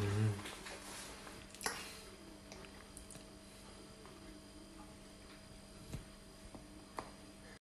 Mm-hmm.